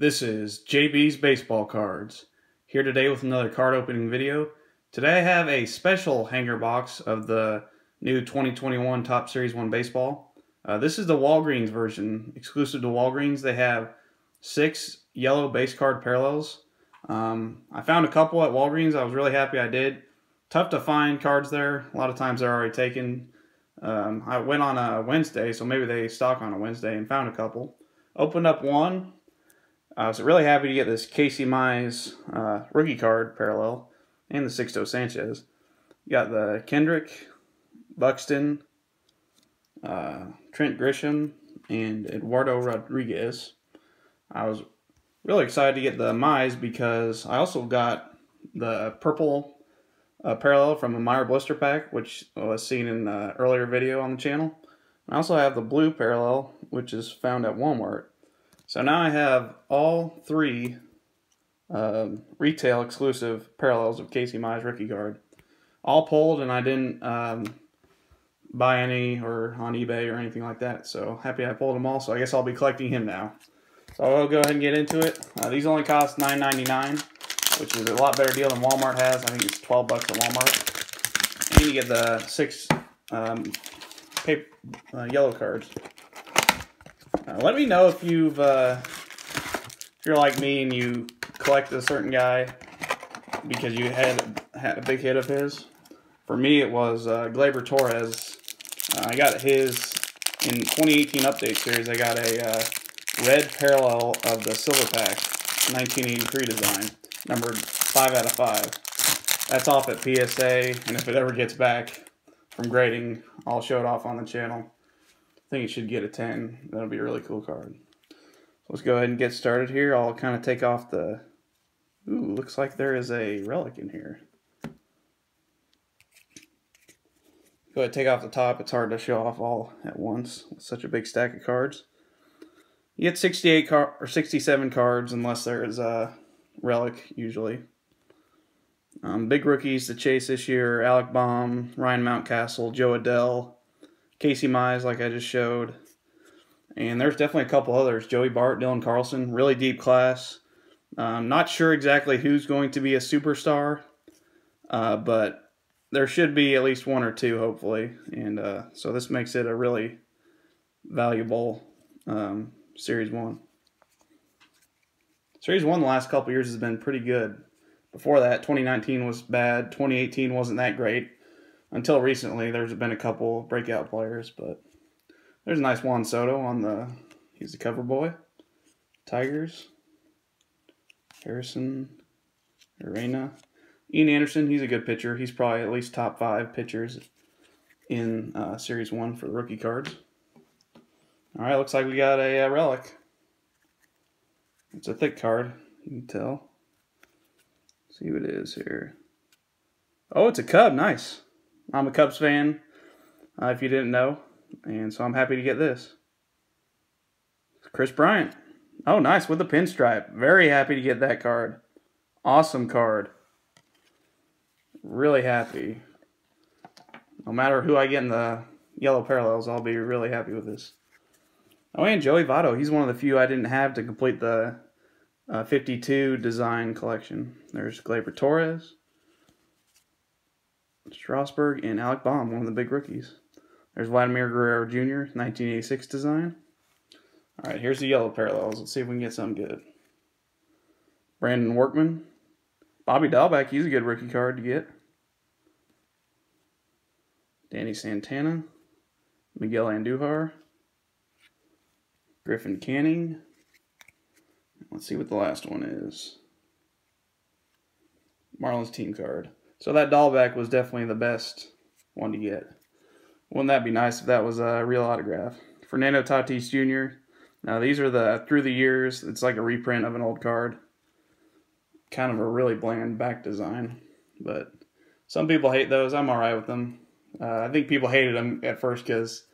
This is JB's Baseball Cards. Here today with another card opening video. Today I have a special hanger box of the new 2021 Topps Series 1 Baseball. Uh, this is the Walgreens version, exclusive to Walgreens. They have six yellow base card parallels. Um, I found a couple at Walgreens. I was really happy I did. Tough to find cards there. A lot of times they're already taken. Um, I went on a Wednesday, so maybe they stock on a Wednesday and found a couple. Opened up one. I was really happy to get this Casey Mize uh, rookie card parallel and the Sixto Sanchez. You got the Kendrick, Buxton, uh, Trent Grisham, and Eduardo Rodriguez. I was really excited to get the Mize because I also got the purple uh, parallel from a Meijer blister pack, which was seen in the earlier video on the channel. I also have the blue parallel, which is found at Walmart. So now I have all three um, retail exclusive parallels of Casey Mize rookie card. All pulled, and I didn't um, buy any or on eBay or anything like that. So happy I pulled them all. So I guess I'll be collecting him now. So I'll go ahead and get into it. Uh, these only cost $9.99 which is a lot better deal than Walmart has. I think it's 12 bucks at Walmart. And you get the six um, paper, uh, yellow cards. Uh, let me know if you've, uh, if you're like me and you collect a certain guy because you had had a big hit of his. For me, it was uh, Gleyber Torres. Uh, I got his in 2018 update series. I got a uh, red parallel of the Silver Pack 1983 design numbered 5 out of 5. That's off at PSA, and if it ever gets back from grading, I'll show it off on the channel. I think it should get a 10. That'll be a really cool card. let's go ahead and get started here. I'll kind of take off the... Ooh, looks like there is a relic in here. Go ahead take off the top. It's hard to show off all at once with such a big stack of cards. You get 68 car or 67 cards unless there is a relic usually. Um, big rookies to chase this year: Alec Bohm, Ryan Mountcastle, Jo Adell, Casey Mize, like I just showed, and there's definitely a couple others: Joey Bart, Dylan Carlson. Really deep class. Um, not sure exactly who's going to be a superstar, uh, but there should be at least one or two, hopefully. And uh, so this makes it a really valuable um, Series 1. Series 1 the last couple years has been pretty good. Before that, 2019 was bad. 2018 wasn't that great. Until recently, there's been a couple breakout players, but there's a nice Juan Soto on the, he's the cover boy. Tigers. Harrison. Arena. Ian Anderson, he's a good pitcher. He's probably at least top five pitchers in uh, Series 1 for the rookie cards. All right, looks like we got a, a uh, relic. It's a thick card, you can tell. Let's see what it is here. Oh, it's a Cub. Nice. I'm a Cubs fan, uh, if you didn't know. And so I'm happy to get this. Kris Bryant. Oh, nice. With the pinstripe. Very happy to get that card. Awesome card. Really happy. No matter who I get in the yellow parallels, I'll be really happy with this. Oh, and Joey Votto. He's one of the few I didn't have to complete the uh, 52 design collection. There's Gleyber Torres, Strasburg, and Alec Bohm, one of the big rookies. There's Vladimir Guerrero Jr., 1986 design. All right, here's the yellow parallels. Let's see if we can get something good. Brandon Workman. Bobby Dalbec, he's a good rookie card to get. Danny Santana. Miguel Andujar. Griffin Canning. Let's see what the last one is. Marlins team card. So that Dalbec was definitely the best one to get. Wouldn't that be nice if that was a real autograph? Fernando Tatis Jr. Now these are the through the years. It's like a reprint of an old card. Kind of a really bland back design, but some people hate those. I'm alright with them. Uh, I think people hated them at first because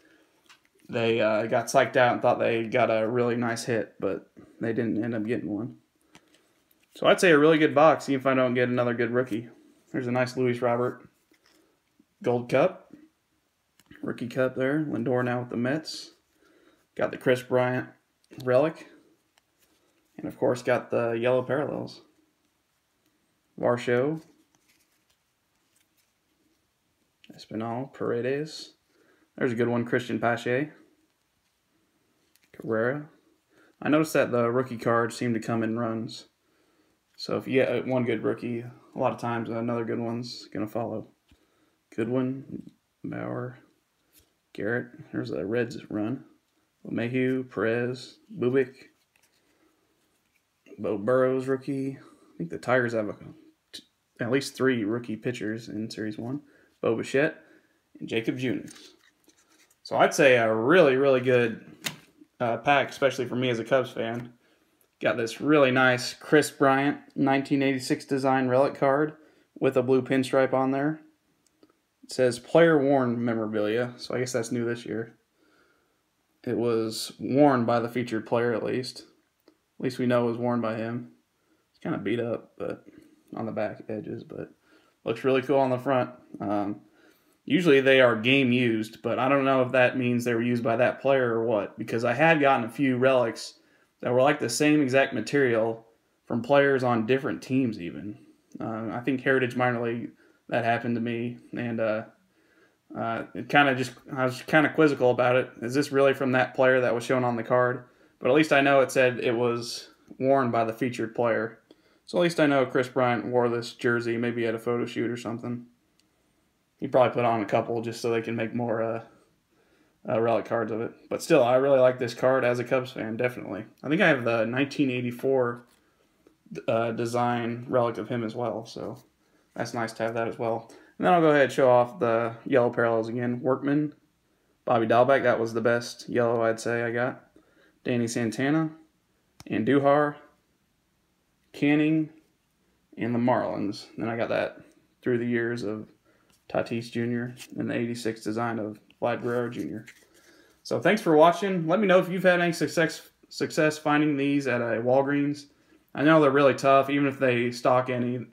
they uh, got psyched out and thought they got a really nice hit, but they didn't end up getting one. So I'd say a really good box, even if I don't get another good rookie. There's a nice Luis Robert Gold Cup. Rookie Cup there. Lindor now with the Mets. Got the Kris Bryant relic. And of course, got the yellow parallels. Varsho, Espinal, Paredes. There's a good one, Cristian Pache. Carrera. I noticed that the rookie cards seem to come in runs. So if you get one good rookie, a lot of times another good one's going to follow. Goodwin, Bauer, Garrett. There's a Reds run. Mayhew, Perez, Bubic, Beau Burrows rookie. I think the Tigers have a, at least three rookie pitchers in Series 1. Bo Bichette and Jakob Junis. So I'd say a really, really good uh, pack, especially for me as a Cubs fan. Got this really nice Kris Bryant 1986 design relic card with a blue pinstripe on there. It says player worn memorabilia, so I guess that's new this year. It was worn by the featured player at least. At least we know it was worn by him. It's kind of beat up, but on the back edges, but looks really cool on the front. Um, usually they are game used, but I don't know if that means they were used by that player or what, because I had gotten a few relics that were like the same exact material from players on different teams, even. Uh, I think Heritage Minor League that happened to me, and uh, uh, it kind of just I was kind of quizzical about it. Is this really from that player that was shown on the card? But at least I know it said it was worn by the featured player. So at least I know Kris Bryant wore this jersey, maybe at a photo shoot or something. He probably put on a couple just so they can make more uh, uh, relic cards of it. But still, I really like this card as a Cubs fan, definitely. I think I have the 1984 uh, design relic of him as well, so that's nice to have that as well. And then I'll go ahead and show off the yellow parallels again. Workman, Bobby Dalbec, that was the best yellow I'd say I got. Danny Santana, Andujar, Canning, and the Marlins. Then I got that through the years of Tatis Jr. and the 86 design of Vlad Guerrero Jr. So thanks for watching. Let me know if you've had any success success finding these at a Walgreens. I know they're really tough, even if they stock any.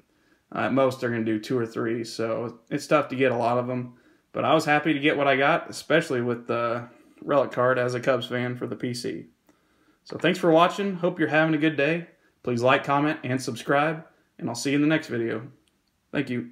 Uh, at most, they're going to do two or three, so it's tough to get a lot of them. But I was happy to get what I got, especially with the relic card as a Cubs fan for the PC. So thanks for watching. Hope you're having a good day. Please like, comment, and subscribe, and I'll see you in the next video. Thank you.